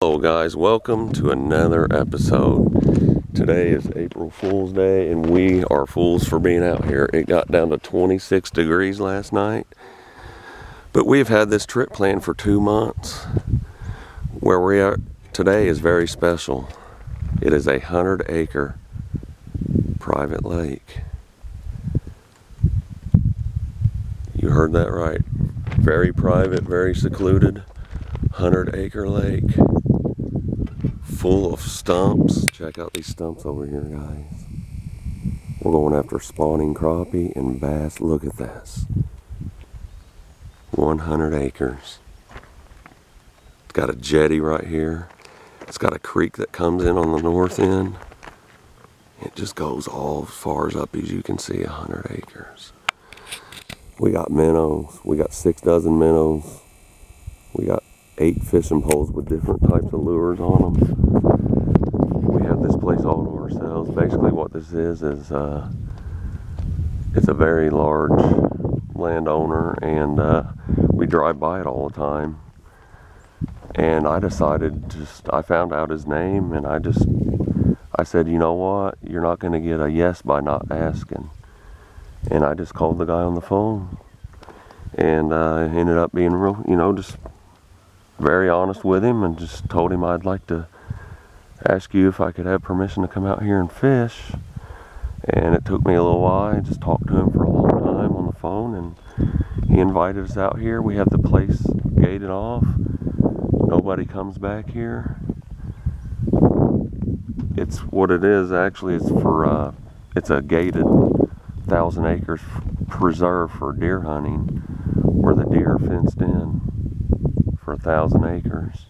Hello guys, welcome to another episode. Today is April Fool's Day and we are fools for being out here. It got down to 26 degrees last night. But we've had this trip planned for two months. Where we are today is very special. It is a hundred acre private lake. You heard that right. Very private, very secluded, hundred acre lake full of stumps. Check out these stumps over here, guys. We're going after spawning crappie and bass. Look at this. 100 acres. It's got a jetty right here. It's got a creek that comes in on the north end. It just goes all as far as up as you can see, 100 acres. We got minnows. We got six dozen minnows. We got eight fishing poles with different types of lures on them. We have this place all to ourselves. Basically what this is, is uh, it's a very large landowner and uh, we drive by it all the time. And I decided just, I found out his name and I just, I said, you know what, you're not going to get a yes by not asking. And I just called the guy on the phone and uh, ended up being real, you know, just very honest with him and just told him I'd like to ask you if I could have permission to come out here and fish. And it took me a little while. I just talked to him for a long time on the phone and he invited us out here. We have the place gated off. Nobody comes back here. It's what it is actually. It's for uh, it's a gated thousand acres preserve for deer hunting where the deer are fenced in for a thousand acres.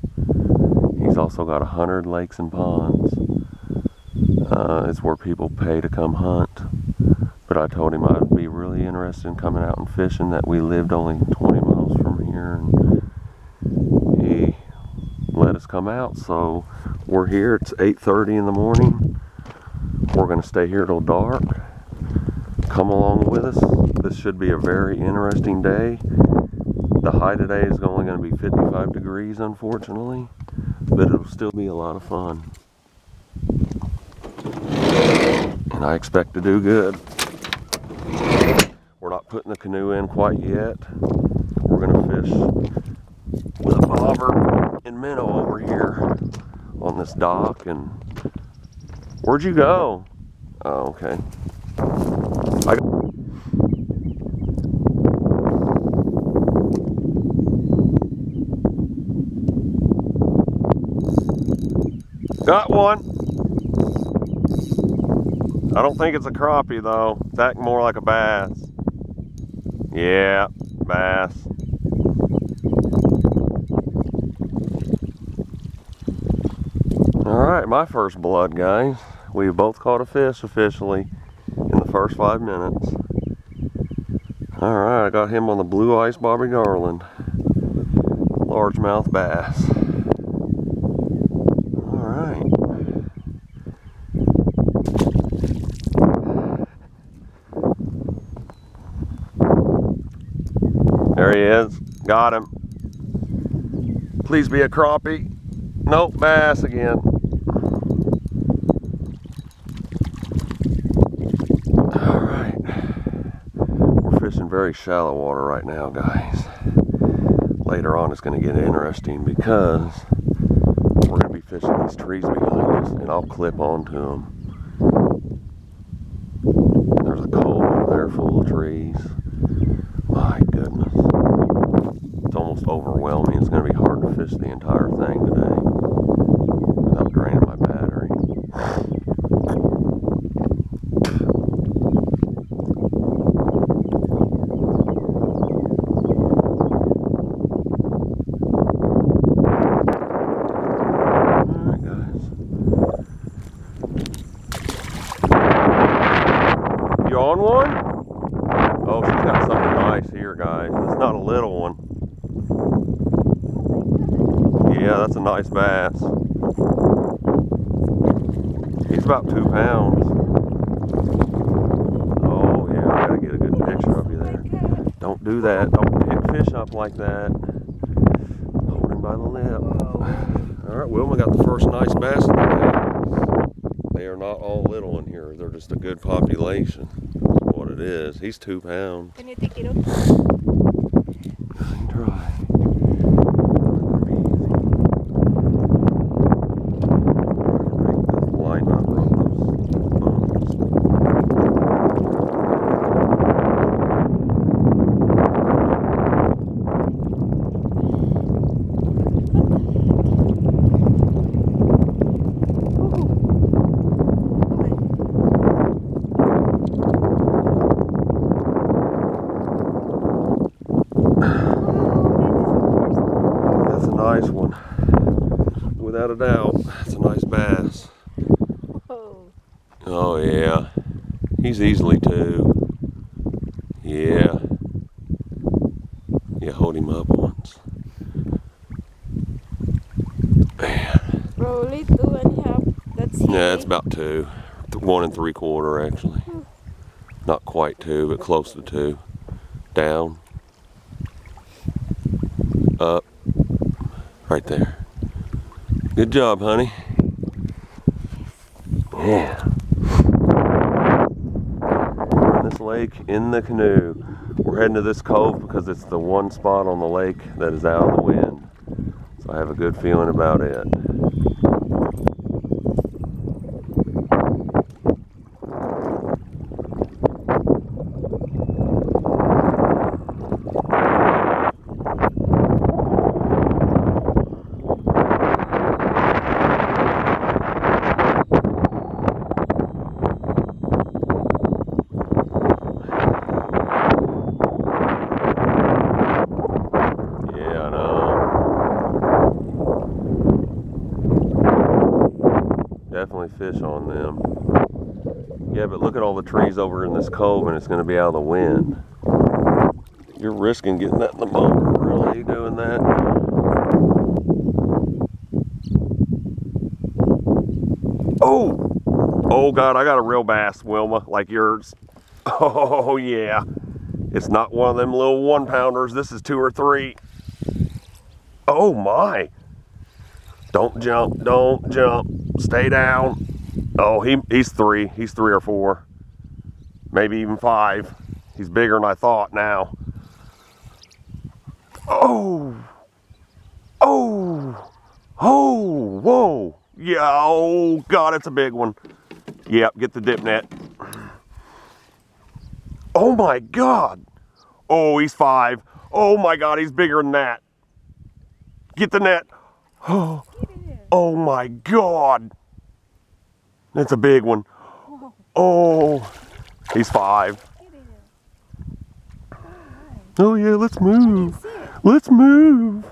He's also got a hundred lakes and ponds. Uh, it's where people pay to come hunt. But I told him I'd be really interested in coming out and fishing. That we lived only 20 miles from here, and he let us come out. So we're here. It's 8:30 in the morning. We're gonna stay here till dark. Come along with us. This should be a very interesting day. The high today is only going to be 55 degrees, unfortunately, but it'll still be a lot of fun. And I expect to do good. We're not putting the canoe in quite yet. We're going to fish with a bobber and minnow over here on this dock. And where'd you go? Oh, okay. I Got one. I don't think it's a crappie though. It's acting more like a bass. Yeah, bass. All right, my first blood, guys. We've both caught a fish officially in the first five minutes. All right, I got him on the blue ice Bobby Garland. Largemouth bass. There he is. Got him. Please be a crappie. Nope, bass again. All right. We're fishing very shallow water right now, guys. Later on, it's going to get interesting because we're going to be fishing these trees behind us, and I'll clip onto them. There's a cove over there full of trees. My goodness. It's almost overwhelming. It's going to be hard to fish the entire thing without draining my battery. Alright guys. You on one? Oh, she's got something nice here, guys. It's not a little one. Yeah, that's a nice bass. He's about two pounds. Oh, yeah, I gotta get a good picture of you there. Don't do that. Don't pick fish up like that. Hold him by the lip. All right, Wilma got the first nice bass of the day. They are not all little in here. They're just a good population. That's what it is. He's two pounds. Can you take it up? I can try. Make the line not rub those bumps. That's a nice one. Without a doubt, that's a nice bass. Whoa. Oh yeah, he's easily two. Yeah. Yeah, hold him up once. Man. Probably two and a half. That's Yeah, it's about two. One and three quarter actually. Not quite two, but close to two. Down. Up. Right there. Good job, honey. Yeah. This lake, in the canoe. We're heading to this cove because it's the one spot on the lake that is out of the wind. So I have a good feeling about it. Yeah, I know. Definitely fish on them. Yeah, but look at all the trees over in this cove and it's going to be out of the wind. You're risking getting that in the motor. Really? Doing that? Oh! Oh, God, I got a real bass, Wilma, like yours. Oh, yeah. It's not one of them little one pounders. This is two or three. Oh my. Don't jump. Don't jump. Stay down. Oh, he, he's three. He's three or four. Maybe even five. He's bigger than I thought now. Oh. Oh. Oh. Whoa. Yeah. Oh, God, it's a big one. Yep, get the dip net. Oh my God. Oh, he's five. Oh my God, he's bigger than that. Get the net. Oh, oh my God. That's a big one. Oh, he's five. Oh yeah, let's move. Let's move.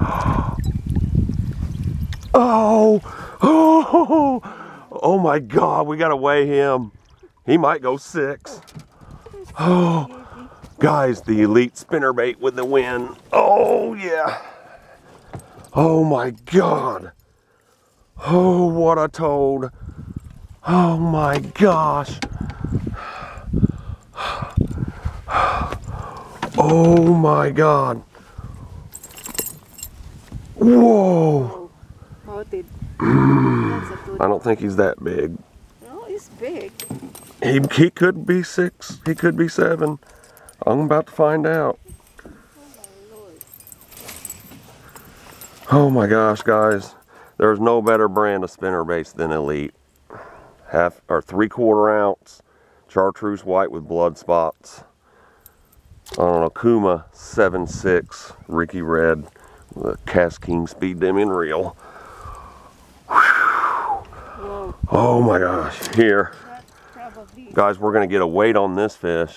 Oh, oh, oh my God, we gotta weigh him. He might go six. Oh, guys, the elite spinnerbait with the win. Oh yeah. Oh my God. Oh, what a toad. Oh my gosh. Oh my God. Whoa. That's. I don't think he's that big. No, he's big. He, he could be six. He could be seven. I'm about to find out. Oh my lord. Oh my gosh, guys. There's no better brand of spinner baits than Elite. Half or three quarter ounce chartreuse white with blood spots. On an Okuma 7.6 Ricky Red a Cast King Speed Demon reel. Whoa. Oh my gosh. Here, guys, we're gonna get a weight on this fish.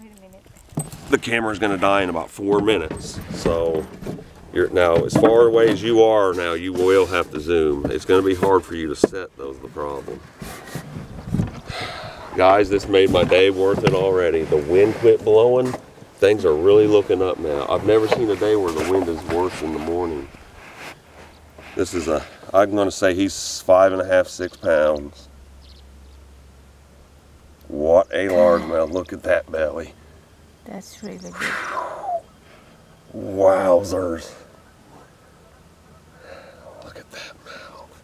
Wait a minute. the camera's going to die in about four minutes. So you're now as far away as you are now, you will have to zoom. It's going to be hard for you to set. Those the problem. Guys, this made my day worth it already. The wind quit blowing. Things are really looking up now. I've never seen a day where the wind is worse in the morning. This is a, I'm going to say he's five and a half, six pounds. What a largemouth. Look at that belly. That's really good. Wowzers that mouth.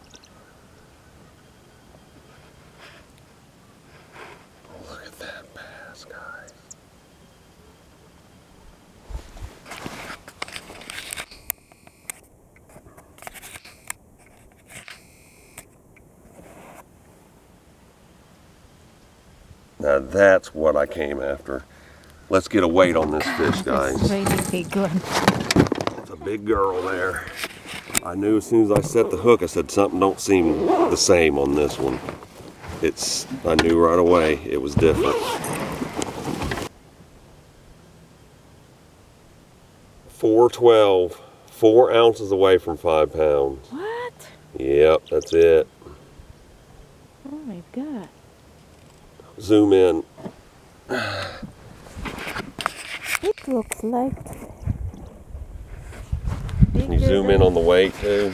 Look at that bass, guys. Now that's what I came after. Let's get a weight on this fish, guys. It's a big girl there. I knew as soon as I set the hook, I said something don't seem the same on this one. It's, I knew right away it was different. Four twelve, four ounces away from five pounds. What? Yep, that's it. Oh my god. Zoom in. It looks like. Zoom in on the weight too?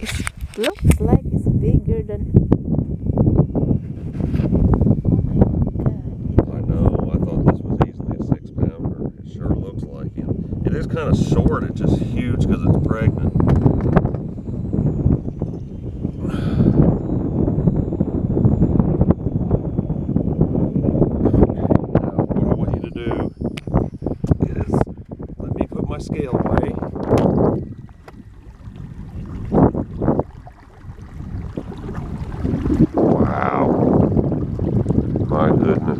It looks like it's bigger than. Oh. I know. I thought this was easily a six pounder. It sure looks like it. It is kind of short. It's just huge because it's pregnant. Now, what I want you to do is let me put my scale away. Wow. My goodness.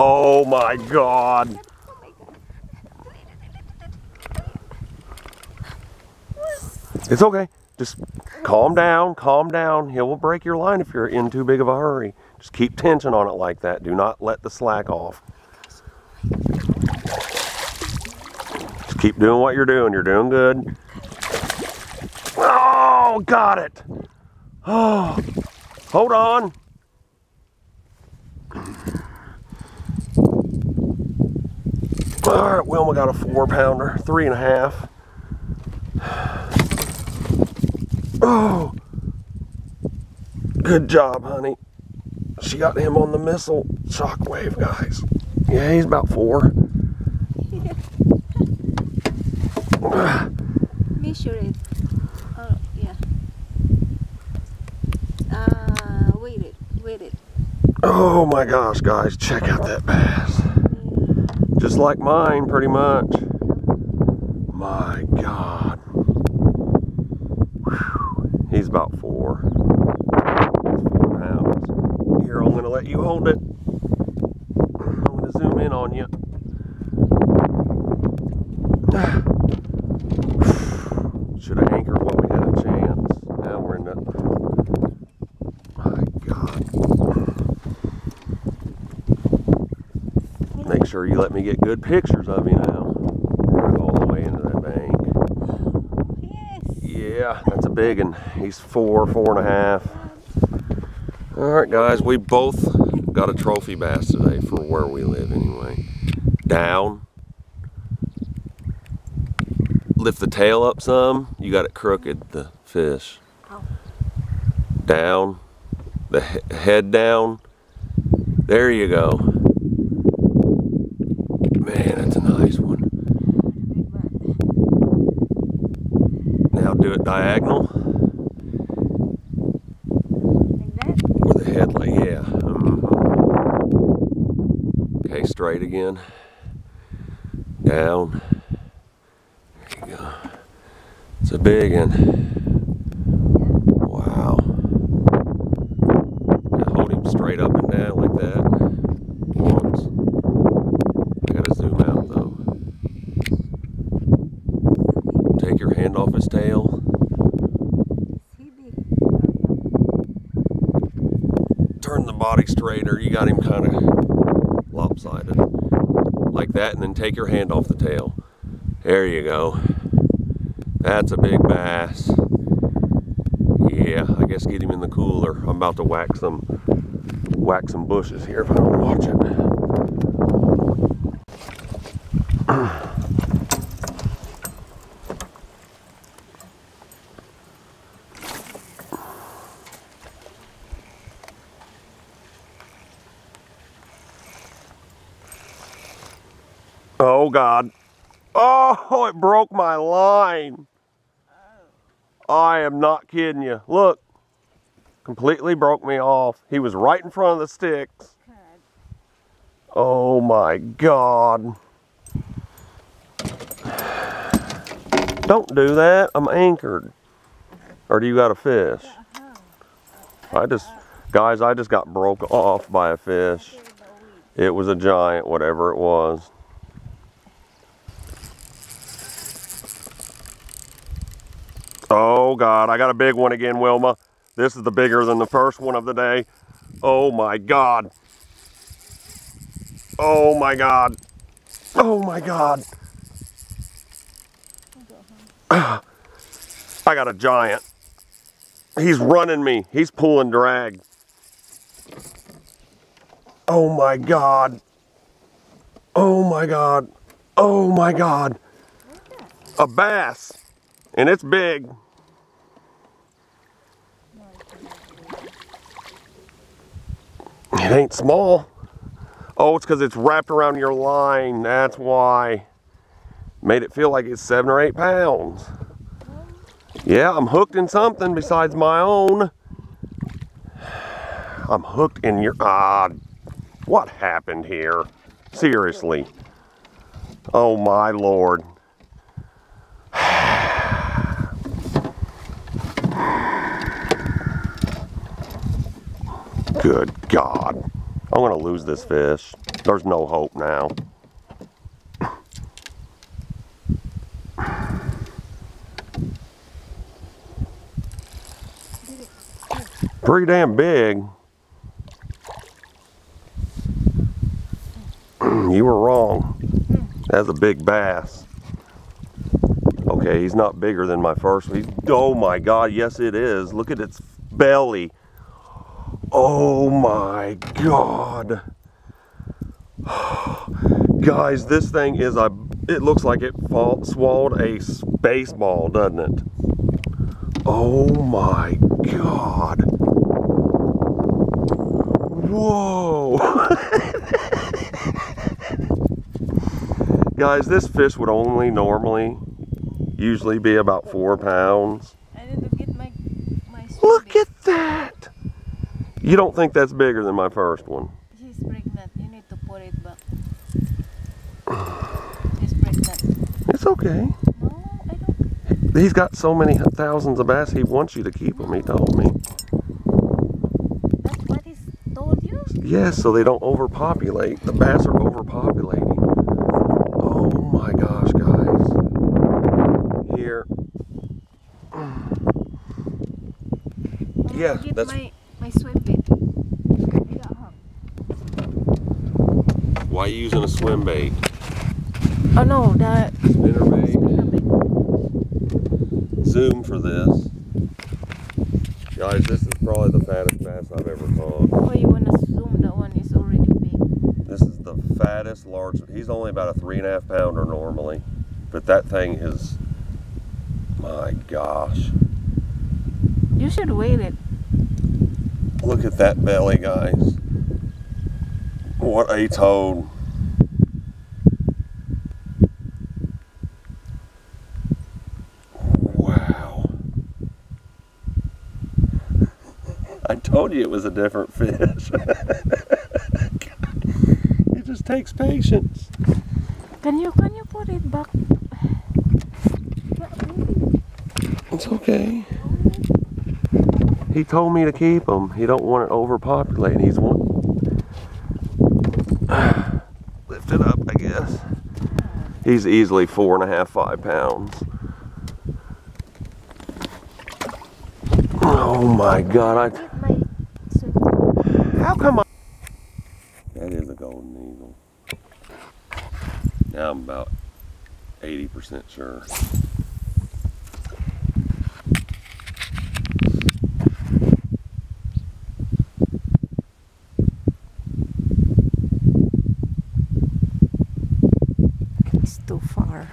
Oh my god. It's okay. Just calm down, calm down. He will break your line if you're in too big of a hurry. Just keep tension on it like that. Do not let the slack off. Just keep doing what you're doing. You're doing good. Oh, got it. Oh, hold on. All right, Wilma got a four pounder, three and a half. Oh, good job, honey. She got him on the missile shockwave, guys. Yeah, he's about four. Measure it. Oh, yeah. Ah, wait it, wait it. Oh my gosh, guys, check out that bass. Just like mine, pretty much. My God. Whew. He's about four. Four pounds. Here, I'm gonna let you hold it. I'm gonna zoom in on you. Should have anchored while we had a chance. Now we're in the. My God. Make sure you let me get good pictures of you now. We're gonna go all the way into that bank. Yes. Yeah, that's a big one. He's four, four and a half. All right, guys, we both got a trophy bass today for where we live anyway. Down. Lift the tail up some. You got it crooked, the fish. Oh. Down. The he- head down. There you go. Man, that's a nice one. Big one. Now do it diagonal. Like? With the head like, yeah. mhm. Okay, straight again. Down. There you go. It's a big one. Wow. Now hold him straight up and down like that. Once. I gotta zoom out though. Take your hand off his tail. He big. turn the body straighter. You got him kind of lopsided. Like that, and then take your hand off the tail. There you go. That's a big bass. Yeah, I guess get him in the cooler. I'm about to whack some whack some bushes here if I don't watch it. Oh God. Oh it broke my line. I am not kidding you. Look, completely broke me off. He was right in front of the sticks. Oh my God. Don't do that. I'm anchored. Or do you got a fish? I just, guys, I just got broke off by a fish. It was a giant, whatever it was. Oh God, I got a big one again, Wilma. This is the bigger than the first one of the day. Oh my God. Oh my God. Oh my God. I got a giant. He's running me. He's pulling drag. Oh my God. Oh my God. Oh my God. A bass. And it's big. It ain't small. Oh, it's because it's wrapped around your line. That's why. Made it feel like it's seven or eight pounds. Yeah, I'm hooked in something besides my own. I'm hooked in your. Ah, what happened here? Seriously. Oh my lord. Good God. I'm going to lose this fish. There's no hope now. Pretty damn big. you were wrong. That's a big bass. Okay, he's not bigger than my first. He's, oh my God, yes it is. Look at its belly. Oh my God. Guys, this thing is a, it looks like it fall, swallowed a baseball, doesn't it? Oh my God. Whoa. Guys, this fish would only normally usually be about four pounds. I need to get my my Look at that. You don't think that's bigger than my first one? She's pregnant. You need to put it back. She's pregnant. It's okay. No, I don't. He's got so many thousands of bass, he wants you to keep them, he told me. That's what he's told you. Yes, so they don't overpopulate. The bass are overpopulating. Oh my gosh, guys. Here. Yeah, that's- my my swim bait. I got Using a swim bait? Oh no, the Spinner bait. spinner bait. Zoom for this. Guys, this is probably the fattest bass I've ever caught. Oh, you wanna zoom? That one is already big. This is the fattest large. He's only about a three and a half pounder normally, but that thing is, my gosh. You should weigh it. Look at that belly, guys. What a toad. Told you it was a different fish. it just takes patience. Can you can you put it back? It's okay. He told me to keep them. He don't want it overpopulating. He's one Lift it up, I guess. He's easily four and a half, five pounds. Oh my God! Get my swim. I. percent sure. It's too far.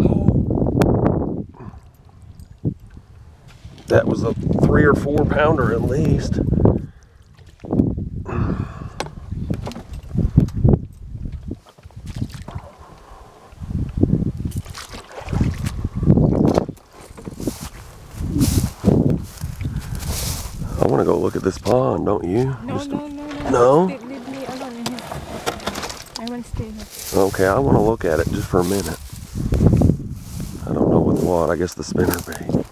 Oh. That was a three or four pounder at least. To go look at this pond, don't you? No, Just- no, no, no. No? Leave, leave me alone here. I want to stay here. Okay, I want to look at it just for a minute. I don't know with what. I guess the spinner bait.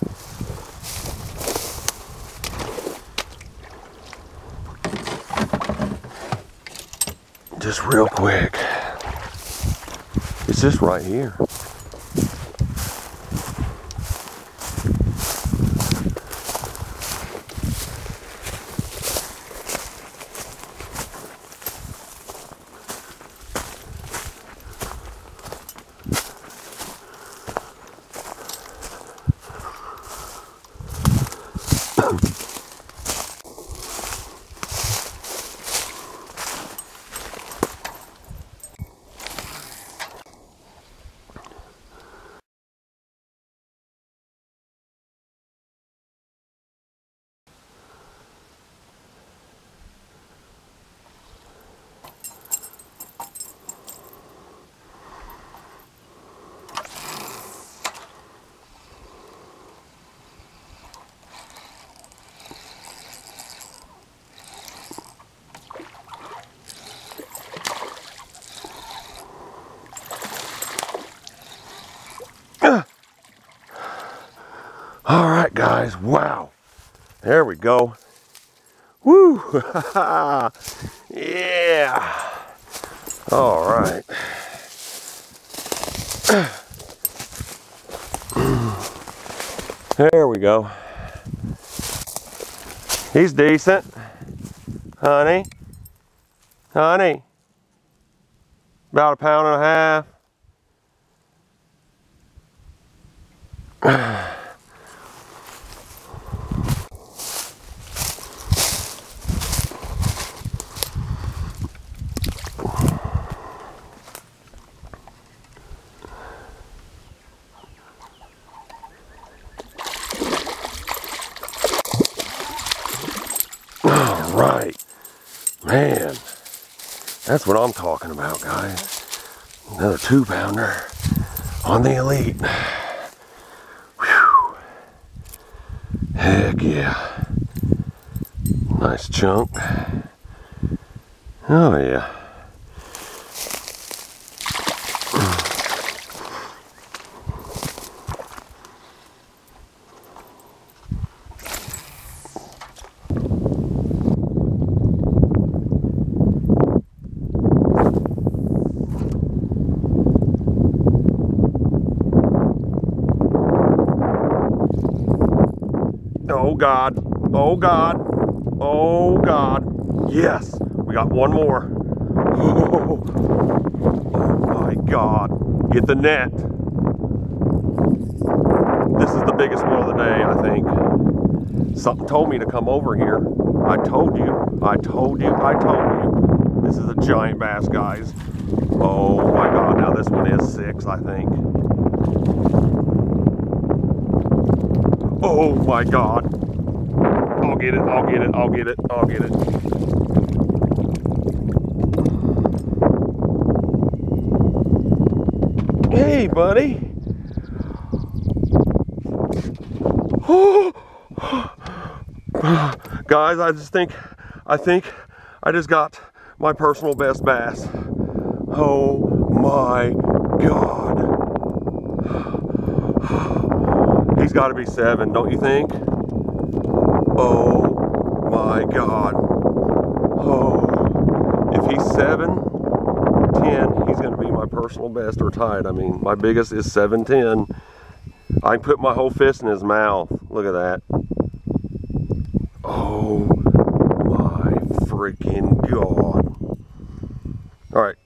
Just real quick. It's just right here. All right, guys. Wow. There we go. Woo. yeah. All right. There we go. He's decent. Honey. Honey. About a pound and a half. All right. Man, that's what I'm talking about, guys. Another two pounder on the Elite. Whew. Heck yeah. Nice chunk. Oh, yeah. Oh God. Oh God. Oh God. Yes. We got one more. Oh, my God. get the net. This is the biggest one of the day, I think. Something told me to come over here. I told you. I told you. I told you. This is a giant bass, guys. Oh my God. Now this one is six, I think. Oh my god. I'll get it, I'll get it, I'll get it, I'll get it. Hey, buddy. Guys, I just think, I think I just got my personal best bass. Oh my god. He's got to be seven, don't you think? Oh my God. Oh, if he's seven, ten, he's going to be my personal best or tied. I mean, my biggest is seven ten. I can put my whole fist in his mouth. Look at that. Oh my freaking God. All right.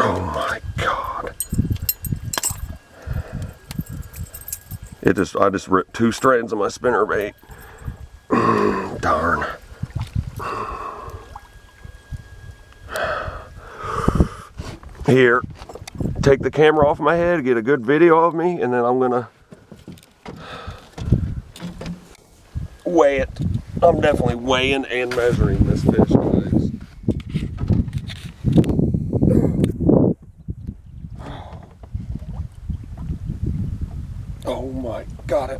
Oh my god. It just I just ripped two strands of my spinner bait. Darn. Here, take the camera off my head, get a good video of me, and then I'm gonna weigh it. I'm definitely weighing and measuring this fish, guys.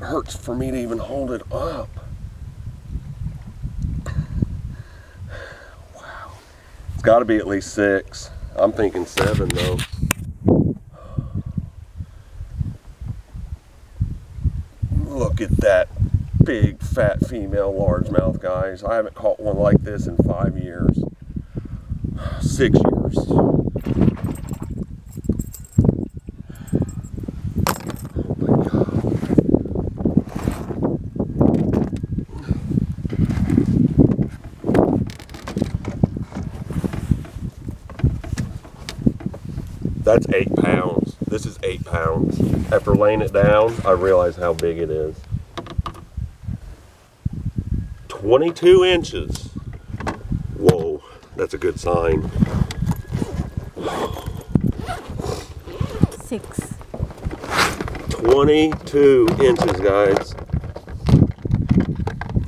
Hurts for me to even hold it up. Wow. It's got to be at least six. I'm thinking seven though. Look at that big fat female largemouth, guys. I haven't caught one like this in five years. Six years. Oh my God. That's eight pounds. This is eight pounds. After laying it down, I realized how big it is. 22 inches. Whoa, that's a good sign. Six. 22 inches, guys.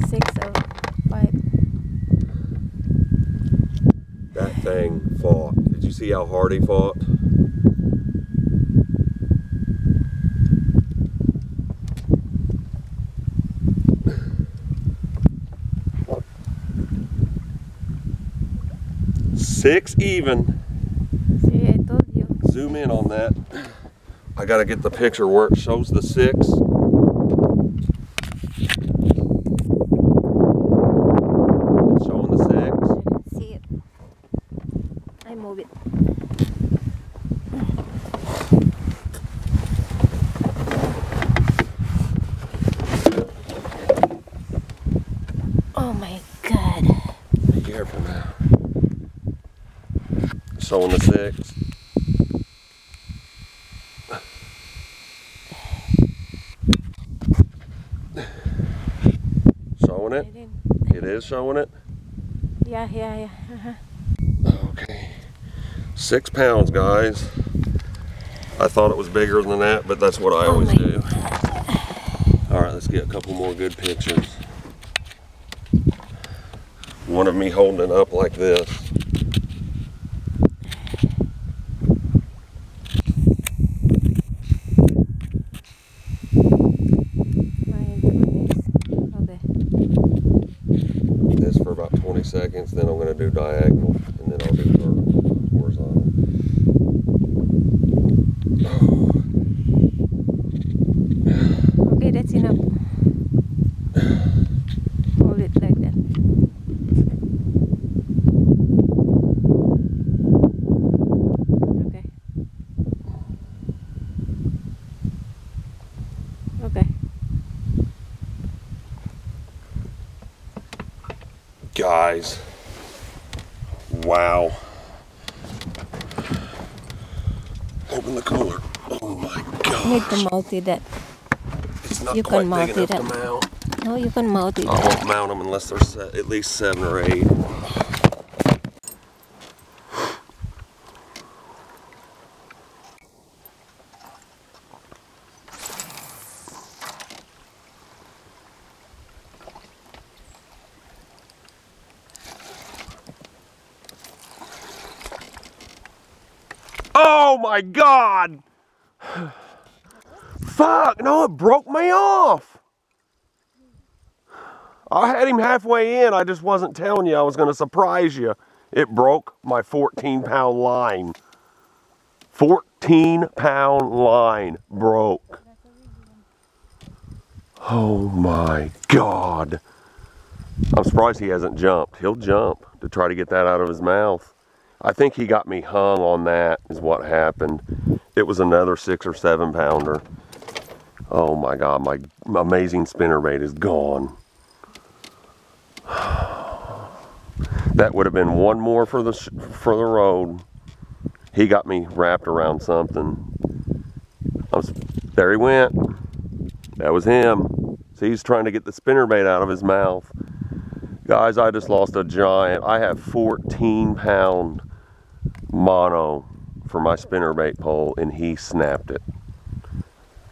Six or five. That thing fought. Did you see how hard he fought? Six even. See, I told you. Zoom in on that. I gotta get the picture where it shows the six. It's showing the six. I didn't see it. I move it. Oh my god. Be careful now. Showing the six. Showing it? It is showing it? Yeah, yeah, yeah. Uh-huh. Okay. Six pounds, guys. I thought it was bigger than that, but that's what I always do. All right, let's get a couple more good pictures. One of me holding it up like this. My goodness. Okay. This for about 20 seconds, then I'm going to do diagonal, and then I'll do vertical, horizontal. Okay, that's enough. Hold it like that. Okay. Okay. Guys, wow. Open the cooler. Oh my god. Need to multi that. It's not you quite can mount it up. mount. No, you can multi I won't mount them unless they're at least seven or eight. Oh my god! Fuck, no, it broke me off. I had him halfway in. I just wasn't telling you I was going to surprise you. It broke my 14 pound line. 14 pound line broke. Oh my God. I'm surprised he hasn't jumped. He'll jump to try to get that out of his mouth. I think he got me hung on that, is what happened. It was another six or seven pounder. Oh my God, my amazing spinner spinnerbait is gone. That would have been one more for the for the road. He got me wrapped around something. Was, there he went. That was him. See, he's trying to get the spinner spinnerbait out of his mouth. Guys, I just lost a giant. I have 14 pound mono for my spinnerbait pole, and he snapped it.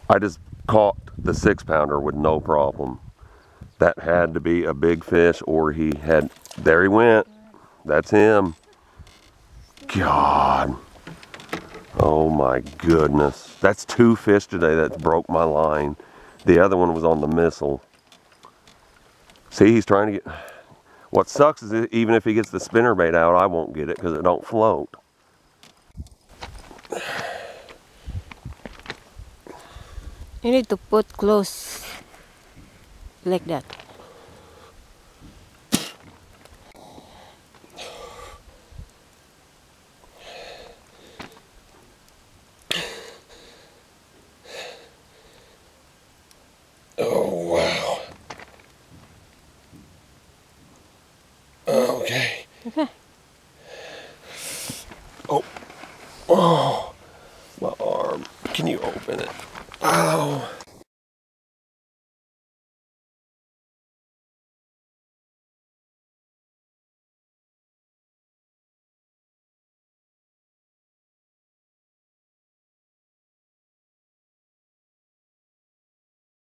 I just caught the six pounder with no problem. That had to be a big fish, or he had. There he went. That's him. God. Oh my goodness. That's two fish today that broke my line. The other one was on the missile. See, he's trying to get. What sucks is even if he gets the spinner bait out, I won't get it because it don't float. You need to put close like that.